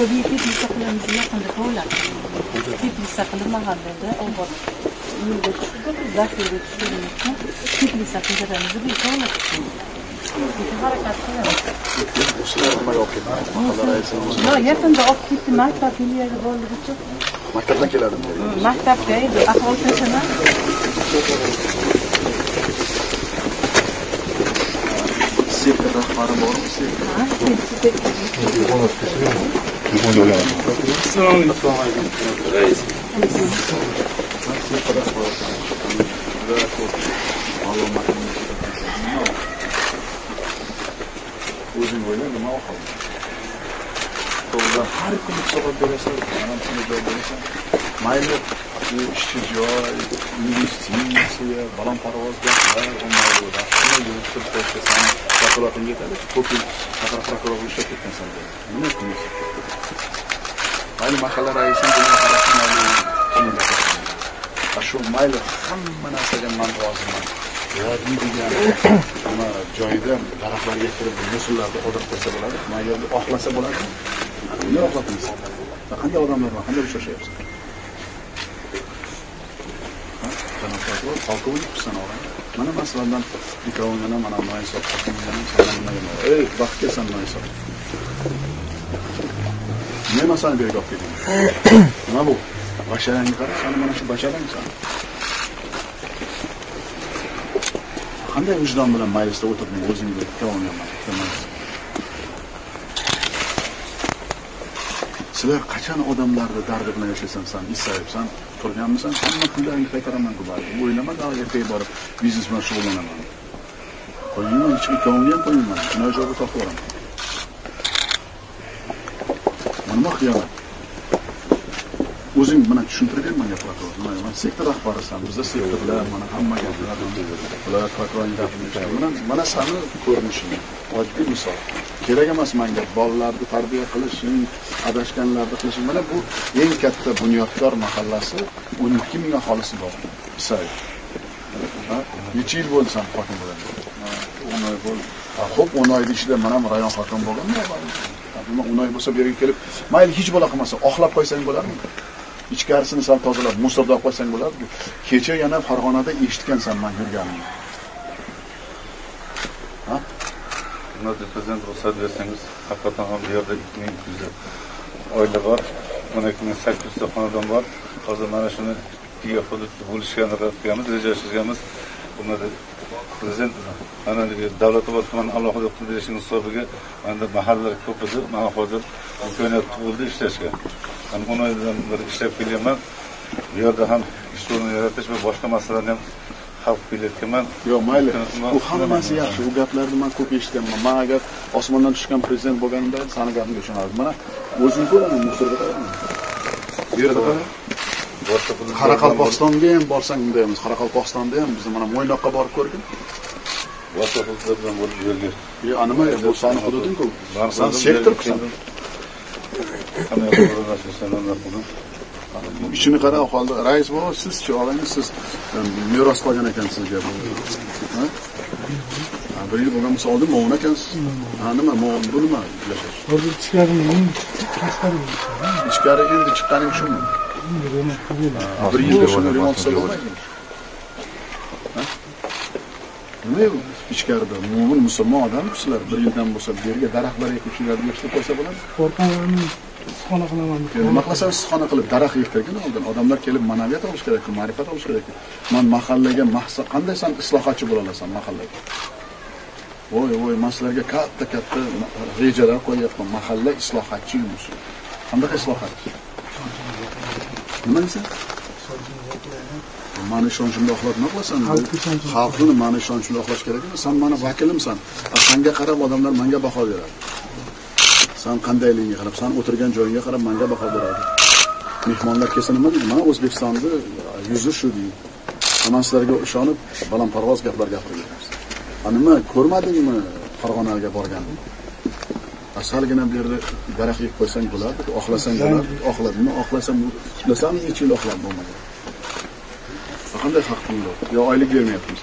Tabii teplisa qilamiz yaqinda kovlab. Teplisa qilib mahallada obod yo'lga chiqib, zaxira tushirib uchun teplisa qidiramiz, bir kovlab. Harakat qilamiz. Shular nimaga olib ketadi? Mahalla raisi. Yo, yaqinda olib ketdi maktab filiali borligi. Maktabdan keladimi? Maktabga edi, ahvol tashana. Sektor rahbari bormi? Sektor. Ha, kelishib Sektor rahbari. Ma'lumotlarni o'zing o'yla nima o'qib to'g'ri har kuni hisobot berasan mana shunday joy berasan mayli ishchi joy investitsiya balandparvoz gaplar ommaviy shunday sani vakolating yetadi ko'p yil shahar prokurori ishlab ketgansan nima qilmaysan mayli mahalla raising shu mayli hamma narsaga man roziman vodiy degan nima joyida daraxtlarga kirib musullarni qo'dirib qo'ysa bo'ladi man yerda oqlasa bo'ladi. Nega oqlatmaysan qanday odamlar bilan qanday uchrashyapsan Ha? Janob prokuror polkovnikmisan mana masalan ikkovingani mana noinsof ey vaqt kelsan noinsof nima masalani bu yerga olib kelding nima bu basharangni qara sani mana shu basharangsan qanday vijdon bilan majlisda o'tirding o'zingni ikkovingni sizlar qachon odamlarni dardi bilan yashaysan san isayibsan turganmisan? Hamma pullaringni qaytaraman ku baribir o'ylama da ertaga borib biznes bilan shug'ullanaman. Qo'yingman hech ikkovingni ham qo'yingman jinoiy javobga tortib nima qiyomat? O'zing mana tushuntirib ber menga prokuror mana man sektor rahbarisan bizda sektorlar mana hamma gaplar viloyat gapiga mana sani ko'rinishing oddiy misol. Kerak emas manga bolalarni tarbiya qilishing adashganlarni qilishing. Mana bu eng katta bunyodkor mahallasi o'n ikki ming aholisi bor. Pisay necha yil bo'ldi san hokim bo'lgan o'n oy bo'ldi. Ho'p o'n oyni ichida man ham rayon hokimi bo'lganman o'n oy bo'lsa bu yerga kelib mayli hech bo'la qilmasa oqlab qo'ysang bo'ladimi ichkarisini sal tozalab musorda olib qo'ysang bo'ladi kecha yana farg'onada eshitgansan man yurganimni Hurmatli prezident ruxsat bersangiz, haqiqatdan ham bu yerda 2200 oila bor, 12800 ta xonadon bor. Hozir mana shuni ikkiga hududni bo'lishgan qilganmiz, rejalashtirganmiz. Hurmatli prezident mana davlatobod tumani alohida qilib berishini hisobiga mana mahallalar ko'p edi. Mana hozir imkoniyat tug'ildi ishlashga. 10 oydan beri ishlab kelyapman. Bu yerda ham ish o'rni yaratish va boshqa masalalarni ham hal qilib kelayotganman. yo'q mayli. Bu hammasi yaxshi. U gaplarni man ko'p eshitganman. Man agar osmondan tushgan prezident bo'lganimda sani gapingga ishonardim. Mana o'zing ko'r ana musorga qaraman bu yerda qoraqalpog'istonga ham borsang bunday emas. Qoraqalpog'istonda ham biz mana mo'ynoqqa borib ko'rgin. Boshqa hududlar bilan bo'lib yerga yo nima? Bu sani hududing-ku? Man san sektorsan qanday qilib ichini qara aholi rais bo'lib sizchi og'ayni siz meros qolgan ekansiz sizga bu Ha? Ha, bir yil bo'lgan bo'lsa oldin movin ekansiz. Ha nima bu nima Hozir tashqari ichkari endi chiqqaning shumi bir yilda shuni remont qilsa bo'lmaydimi Ha? Nima ichkarida mo'min musulmon odam sizlar bir yildan bo'lsa bu yerga daraxtlar ekuvchilarni yig'ishtirib qo'ysa bo'ladi qo'rqaman issiqxona qilaman. Nima qilasan? Issiqxona qilib daraxt ektirgin oldin odamlar kelib ma'naviyat olish kerak ma'rifat olish kerak man mahallaga maqsad qanday san islohotchi bo'la olasan mahallaga? Voy voy man sizlarga katta katta rejalar qo'yyapman. Mahalla islohotchi yumush qanaqa islohotchi? Nima deysan mani ishonchimda oqlab nima qilasan? Xalqni mani ishonchimda oqlash kerak emas. San mani vakilimsan. Sanga qarab odamlar menga baho beradi. San qandayligingga qarab san o'tirgan joyingga qarab menga baho beradi. Mehmonlar kelsa nima deydi? Mana o'zbekistonni yuzi shu deydi. Man sizlarga ishonib balandparvoz gaplar gapirib beramiz a nima ko'rmadingmi farg'onaga borganimni A salgina bu yerda daraxt ekib qo'ysang bo'ladi oqlasang bo'ladi oqlab nima oqlasam uxlasam necha yil oqlab bo'lmagan qanday haq pulni yo oylik bermayaptimi